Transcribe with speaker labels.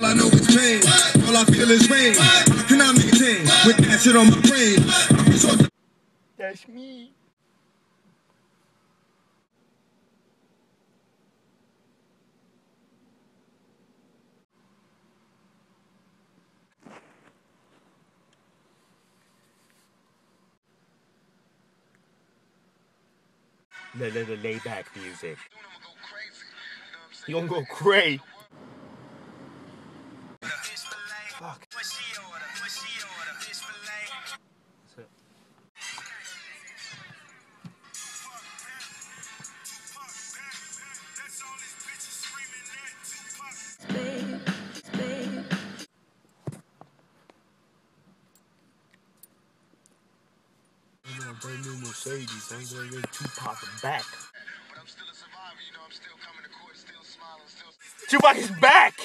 Speaker 1: I know is pain. All I feel is rain. How can I maintain with that shit on my brain? I resort to
Speaker 2: That's me. The, the, the laid back music. You gonna go crazy. a brand new Mercedes. I'm gonna get Tupac back.
Speaker 1: But I'm still a survivor, you know, I'm still coming to court, still smiling, still
Speaker 2: Tupac is back!